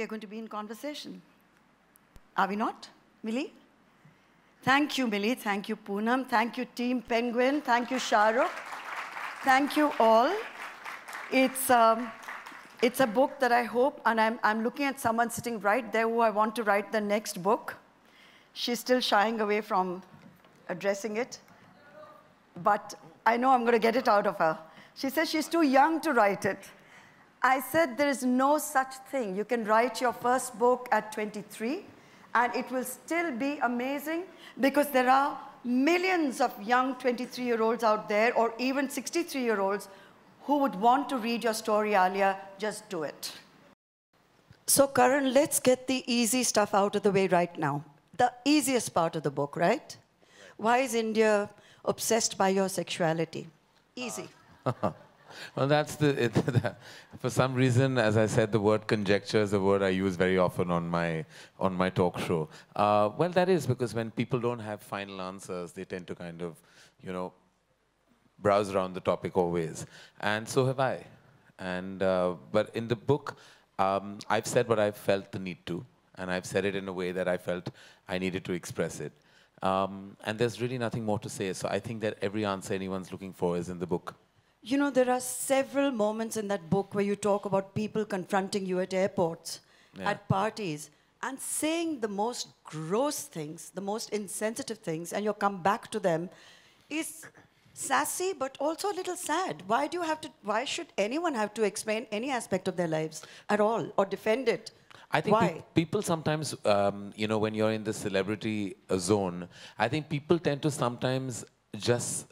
we are going to be in conversation. Are we not, Millie? Thank you, Millie. Thank you, Poonam. Thank you, Team Penguin. Thank you, Shahrukh. Thank you all. It's, um, it's a book that I hope, and I'm, I'm looking at someone sitting right there who I want to write the next book. She's still shying away from addressing it, but I know I'm going to get it out of her. She says she's too young to write it. I said there is no such thing. You can write your first book at 23, and it will still be amazing because there are millions of young 23 year olds out there, or even 63 year olds, who would want to read your story, Alia. Just do it. So, Karan, let's get the easy stuff out of the way right now. The easiest part of the book, right? Why is India obsessed by your sexuality? Easy. Uh-huh. well, that's the, it, for some reason, as I said, the word conjecture is a word I use very often on my, on my talk show. Uh, well, that is because when people don't have final answers, they tend to kind of, you know, browse around the topic always. And so have I. And, uh, but in the book, um, I've said what I've felt the need to, and I've said it in a way that I felt I needed to express it. Um, and there's really nothing more to say. So I think that every answer anyone's looking for is in the book. You know, there are several moments in that book where you talk about people confronting you at airports, yeah. at parties, and saying the most gross things, the most insensitive things, and you come back to them is sassy but also a little sad. Why do you have to why should anyone have to explain any aspect of their lives at all or defend it? I think pe people sometimes, um, you know, when you're in the celebrity uh, zone, I think people tend to sometimes just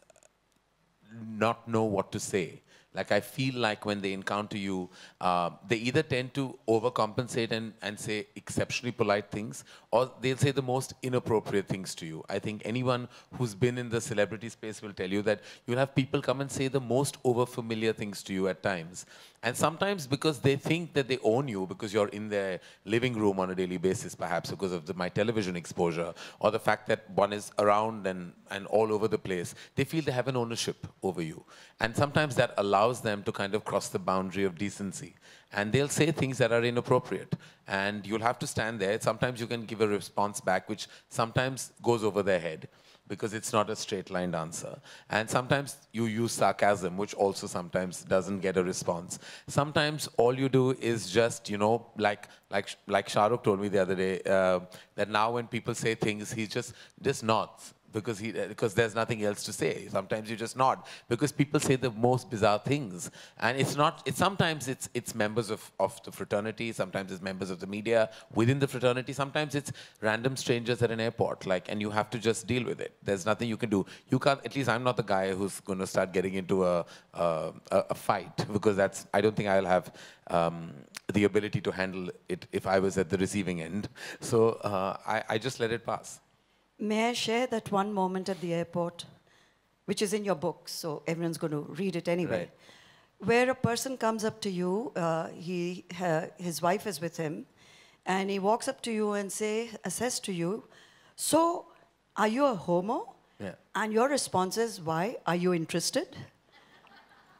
not know what to say. Like I feel like when they encounter you, uh, they either tend to overcompensate and, and say exceptionally polite things, or they'll say the most inappropriate things to you. I think anyone who's been in the celebrity space will tell you that you'll have people come and say the most overfamiliar things to you at times. And sometimes because they think that they own you because you're in their living room on a daily basis, perhaps because of the, my television exposure, or the fact that one is around and, and all over the place, they feel they have an ownership over you. And sometimes that allows them to kind of cross the boundary of decency. And they'll say things that are inappropriate. And you'll have to stand there. Sometimes you can give a response back, which sometimes goes over their head because it's not a straight lined answer. And sometimes you use sarcasm, which also sometimes doesn't get a response. Sometimes all you do is just, you know, like like like Shahrukh told me the other day, uh, that now when people say things, he just just nods because he because there's nothing else to say. Sometimes you just nod because people say the most bizarre things, and it's not. It's sometimes it's it's members of of the fraternity. Sometimes it's members of the media within the fraternity. Sometimes it's random strangers at an airport. Like, and you have to just deal with it. There's nothing you can do. You can't. At least I'm not the guy who's going to start getting into a a, a fight because that's. I don't think I'll have. Um, the ability to handle it if I was at the receiving end. So uh, I, I just let it pass. May I share that one moment at the airport, which is in your book, so everyone's going to read it anyway, right. where a person comes up to you, uh, he, uh, his wife is with him, and he walks up to you and say, says to you, so are you a homo? Yeah. And your response is, why? Are you interested?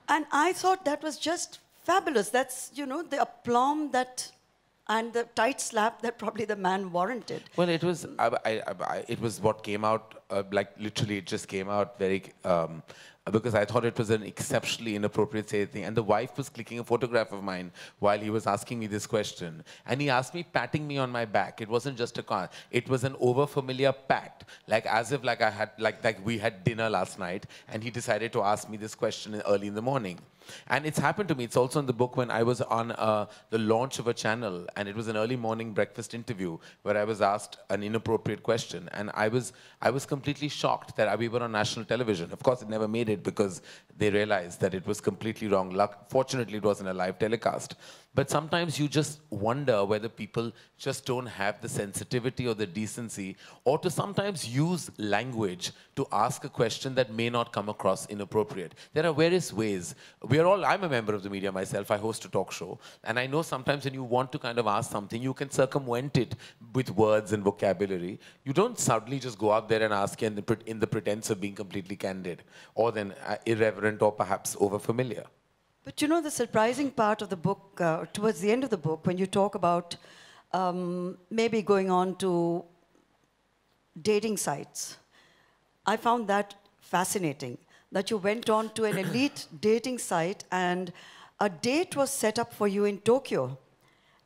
and I thought that was just fabulous. That's, you know, the aplomb that and the tight slap that probably the man warranted. Well, it was I, I, I, it was what came out uh, like literally it just came out very um, because I thought it was an exceptionally inappropriate thing. And the wife was clicking a photograph of mine while he was asking me this question. And he asked me, patting me on my back. It wasn't just a car. It was an overfamiliar pat, like as if like I had like like we had dinner last night, and he decided to ask me this question early in the morning. And it's happened to me. It's also in the book when I was on uh, the launch of a channel, and it was an early morning breakfast interview where I was asked an inappropriate question, and I was I was completely shocked that we were on national television. Of course, it never made it because they realized that it was completely wrong. Luck, fortunately, it wasn't a live telecast. But sometimes you just wonder whether people just don't have the sensitivity or the decency, or to sometimes use language to ask a question that may not come across inappropriate. There are various ways. We are all, I'm a member of the media myself, I host a talk show, and I know sometimes when you want to kind of ask something, you can circumvent it with words and vocabulary. You don't suddenly just go out there and ask in the, in the pretense of being completely candid, or then uh, irreverent or perhaps overfamiliar. But you know, the surprising part of the book, uh, towards the end of the book, when you talk about um, maybe going on to dating sites, I found that fascinating. That you went on to an elite dating site and a date was set up for you in Tokyo.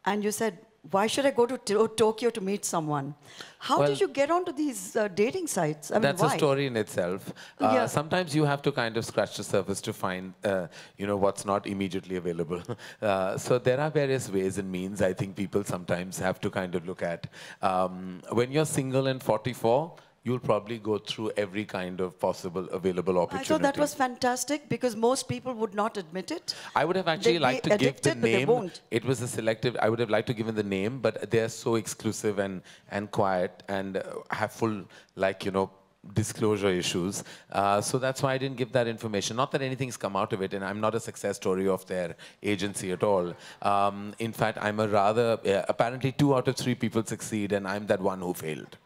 And you said, why should I go to to- Tokyo to meet someone? How Well- did you get onto these uh, dating sites? I mean, That's why? a story in itself. Uh, Yeah. Sometimes you have to kind of scratch the surface to find, uh, you know, what's not immediately available. Uh, so there are various ways and means I think people sometimes have to kind of look at. Um, when you're single and 44, you'll probably go through every kind of possible available opportunity. I thought that was fantastic because most people would not admit it. I would have actually They'd liked to give the addicted, but they name. It was a selective. I would have liked to give them the name, but they're so exclusive and and quiet and uh, have full like you know disclosure issues. Uh, so that's why I didn't give that information. Not that anything's come out of it, and I'm not a success story of their agency at all. Um, in fact, I'm a rather uh, apparently two out of three people succeed, and I'm that one who failed.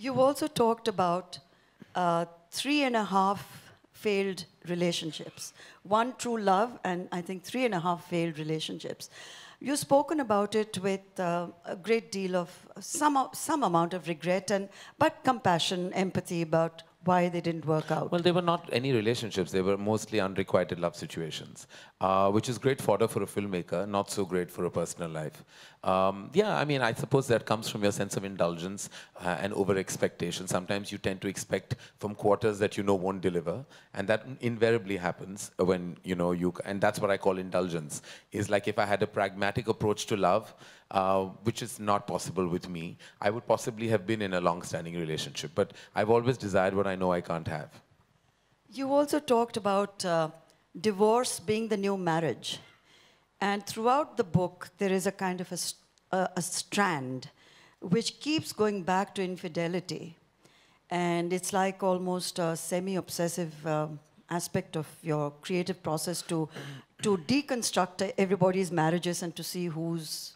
You also talked about uh, three and a half failed relationships, one true love, and I think three and a half failed relationships. You've spoken about it with uh, a great deal of some, some amount of regret and but compassion, empathy about why they didn't work out. Well, they were not any relationships. They were mostly unrequited love situations, uh, which is great fodder for a filmmaker, not so great for a personal life. Um, yeah, I mean, I suppose that comes from your sense of indulgence uh, and over expectation. Sometimes you tend to expect from quarters that you know won't deliver, and that invariably happens when you know you. And that's what I call indulgence. Is like if I had a pragmatic approach to love, uh, which is not possible with me, I would possibly have been in a long-standing relationship. But I've always desired what I know I can't have. You also talked about uh, divorce being the new marriage. And throughout the book, there is a kind of a, st- a, strand which keeps going back to infidelity. And it's like almost a semi obsessive um aspect of your creative process to, to deconstruct everybody's marriages and to see who's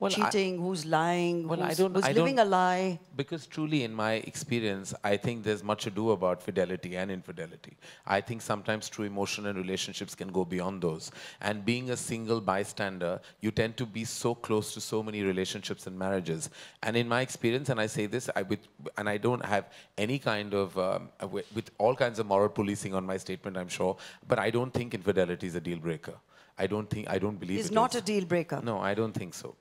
Well, I- cheating, who's lying, Well, I who's, don't- who's I living don't- a lie. Because truly, in my experience, I think there's much ado about fidelity and infidelity. I think sometimes true emotion and relationships can go beyond those. And being a single bystander, you tend to be so close to so many relationships and marriages. And in my experience, and I say this, I with, and I don't have any kind of, um, with, with all kinds of moral policing on my statement, I'm sure, but I don't think infidelity is a deal breaker. I don't think, I don't believe it's it not is. a deal breaker. No, I don't think so.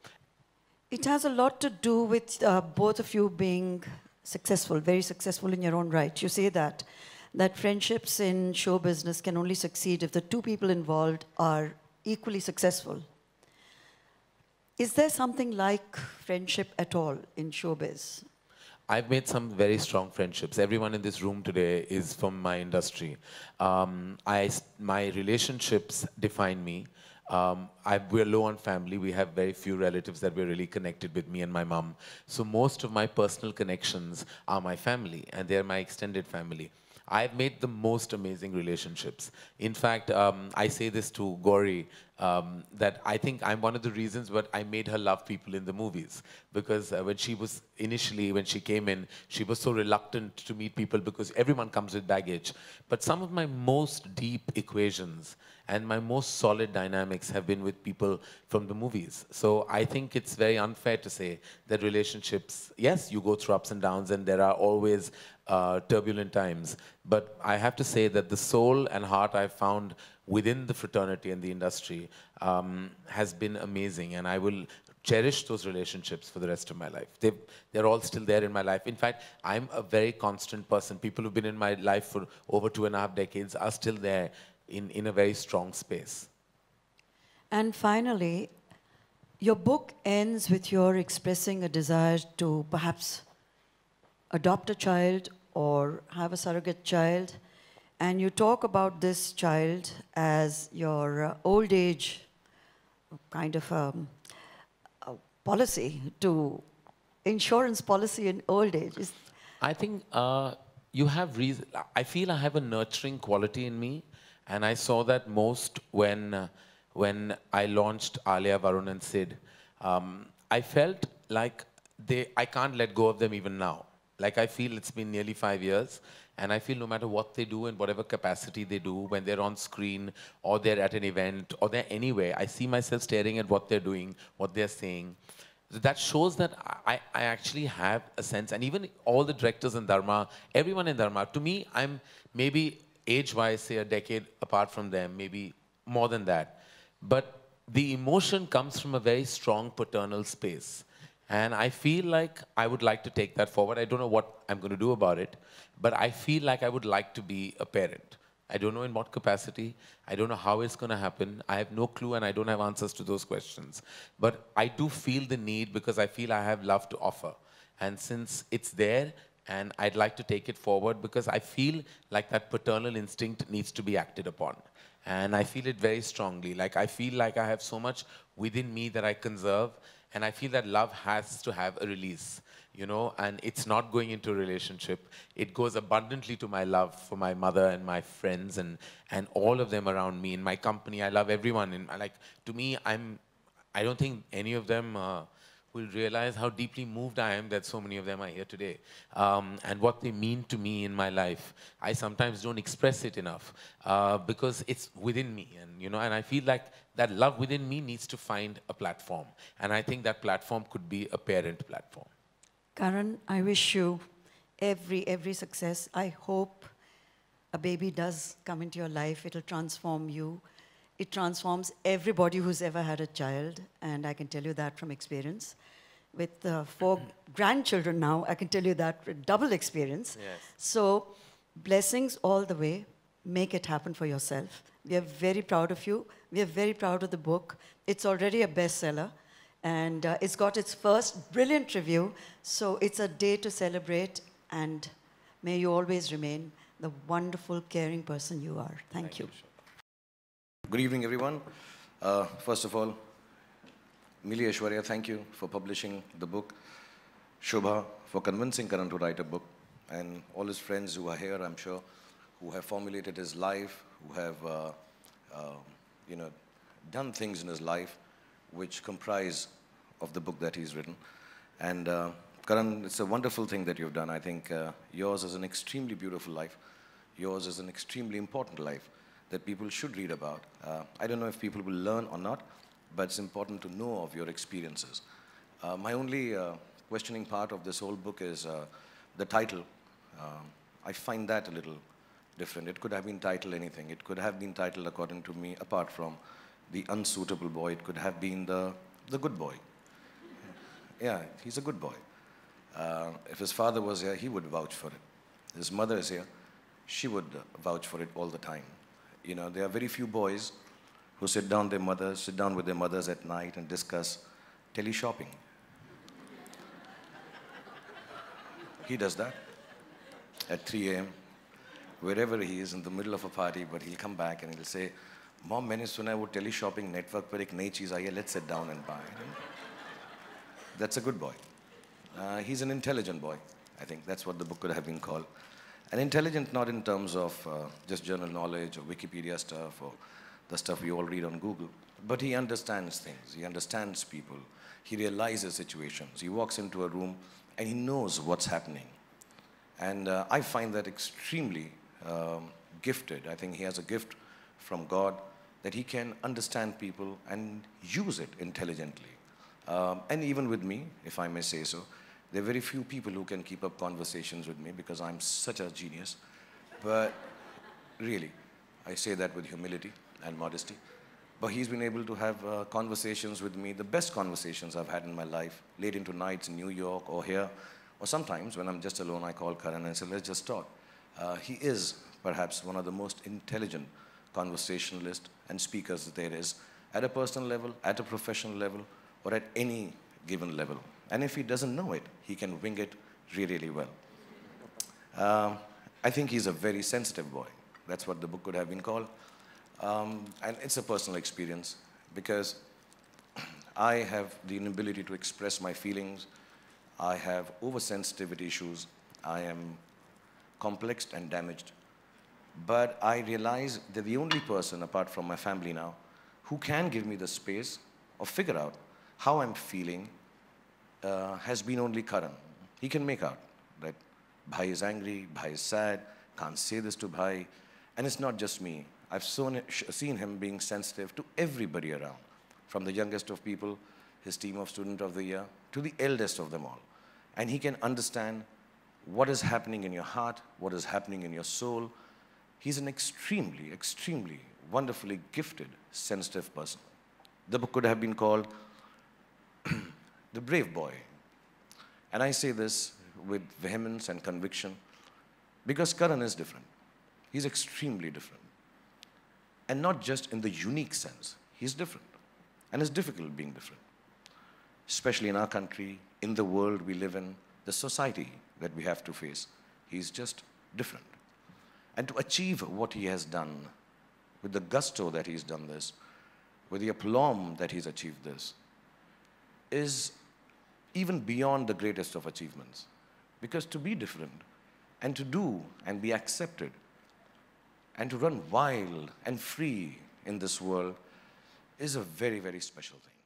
It has a lot to do with uh, both of you being successful, very successful in your own right. You say that, that friendships in show business can only succeed if the two people involved are equally successful. Is there something like friendship at all in showbiz? I've made some very strong friendships. Everyone in this room today is from my industry. Um, I, my relationships define me. Um, I, we're low on family. We have very few relatives that we're really connected with, me and my mom. So most of my personal connections are my family, and they're my extended family. I've made the most amazing relationships. In fact, um, I say this to Gauri um, that I think I'm one of the reasons what I made her love people in the movies because uh, when she was initially when she came in, she was so reluctant to meet people because everyone comes with baggage. But some of my most deep equations and my most solid dynamics have been with people from the movies. So I think it's very unfair to say that relationships, yes, you go through ups and downs, and there are always uh, turbulent times. But I have to say that the soul and heart I've found within the fraternity and the industry um, has been amazing, and I will cherish those relationships for the rest of my life. they they're all still there in my life. In fact, I'm a very constant person. People who've been in my life for over two and a half decades are still there in, in a very strong space. And finally, your book ends with your expressing a desire to perhaps adopt a child or have a surrogate child. And you talk about this child as your uh, old age kind of um, a policy to insurance policy in old age. I think uh, you have reason. I feel I have a nurturing quality in me, and I saw that most when uh, when I launched Alia, Varun, and Sid. Um, I felt like they I can't let go of them even now. Like I feel it's been nearly five years, and I feel no matter what they do in whatever capacity they do, when they're on screen or they're at an event or they're anywhere, I see myself staring at what they're doing, what they're saying. So that shows that I, I actually have a sense, and even all the directors in Dharma, everyone in Dharma, to me, I'm maybe age-wise, say a decade apart from them, maybe more than that. But the emotion comes from a very strong paternal space. And I feel like I would like to take that forward. I don't know what I'm going to do about it, but I feel like I would like to be a parent. I don't know in what capacity. I don't know how it's going to happen. I have no clue and I don't have answers to those questions. But I do feel the need because I feel I have love to offer. And since it's there, and I'd like to take it forward because I feel like that paternal instinct needs to be acted upon. And I feel it very strongly. Like I feel like I have so much within me that I conserve, and I feel that love has to have a release, you know, and it's not going into a relationship. It goes abundantly to my love for my mother and my friends and, and all of them around me in my company. I love everyone. And like, to me, I'm, I don't think any of them, uh, will realize how deeply moved I am that so many of them are here today um, and what they mean to me in my life. I sometimes don't express it enough uh, because it's within me and you know and I feel like that love within me needs to find a platform and I think that platform could be a parent platform. Karan, I wish you every every success. I hope a baby does come into your life. It'll transform you. It transforms everybody who's ever had a child, and I can tell you that from experience. With uh, four grandchildren now, I can tell you that with double experience. Yes. So, blessings all the way. Make it happen for yourself. We are very proud of you. We are very proud of the book. It's already a bestseller, and uh, it's got its first brilliant review. So, it's a day to celebrate, and may you always remain the wonderful, caring person you are. Thank, you. Good evening, everyone. Uh, first of all, Mili Aishwarya, thank you for publishing the book. Shobha for convincing Karan to write a book. And all his friends who are here, I'm sure, who have formulated his life, who have, uh, uh, you know, done things in his life which comprise of the book that he's written. And uh, Karan, it's a wonderful thing that you've done. I think uh, yours is an extremely beautiful life. Yours is an extremely important life that people should read about. Uh, I don't know if people will learn or not, but it's important to know of your experiences. Uh, my only uh, questioning part of this whole book is uh, the title. Um, I find that a little different. It could have been titled anything. It could have been titled, according to me, apart from the unsuitable boy, it could have been the, the good boy. Yeah, he's a good boy. Uh, if his father was here, he would vouch for it. His mother is here, she would vouch for it all the time. You know, there are very few boys who sit down their mothers, sit down with their mothers at night and discuss tele shopping. He does that at 3 a.m. Wherever he is in the middle of a party, but he'll come back and he'll say, Mom, मैंने सुना है वो tele shopping network पर एक नई चीज़ आई है let's sit down and buy. That's a good boy. Uh, he's an intelligent boy. I think that's what the book could have been called. And intelligent not in terms of uh, just general knowledge or Wikipedia stuff or the stuff we all read on Google, but he understands things. He understands people. He realizes situations. He walks into a room and he knows what's happening. And uh, I find that extremely um, gifted. I think he has a gift from God that he can understand people and use it intelligently. Um, and even with me, if I may say so, there are very few people who can keep up conversations with me because I'm such a genius. But really, I say that with humility and modesty. But he's been able to have uh, conversations with me, the best conversations I've had in my life, late into nights in New York or here. Or sometimes when I'm just alone, I call Karan and say, let's just talk. Uh, he is perhaps one of the most intelligent conversationalists and speakers that there is at a personal level, at a professional level, or at any given level. And if he doesn't know it, he can wing it really, really well. Um, I think he's a very sensitive boy. That's what the book could have been called. Um, and it's a personal experience because I have the inability to express my feelings. I have oversensitivity issues. I am complexed and damaged. But I realize that the only person, apart from my family now, who can give me the space or figure out how I'm feeling uh, has been only Karan. He can make out that Bhai is angry, Bhai is sad, can't say this to Bhai. And it's not just me. I've seen, seen him being sensitive to everybody around, from the youngest of people, his team of student of the year, to the eldest of them all. And he can understand what is happening in your heart, what is happening in your soul. He's an extremely, extremely wonderfully gifted, sensitive person. The book could have been called The Brave Boy. And I say this with vehemence and conviction because Karan is different. He's extremely different. And not just in the unique sense, he's different. And it's difficult being different, especially in our country, in the world we live in, the society that we have to face. He's just different. And to achieve what he has done, with the gusto that he's done this, with the aplomb that he's achieved this, is even beyond the greatest of achievements. Because to be different and to do and be accepted and to run wild and free in this world is a very, very special thing.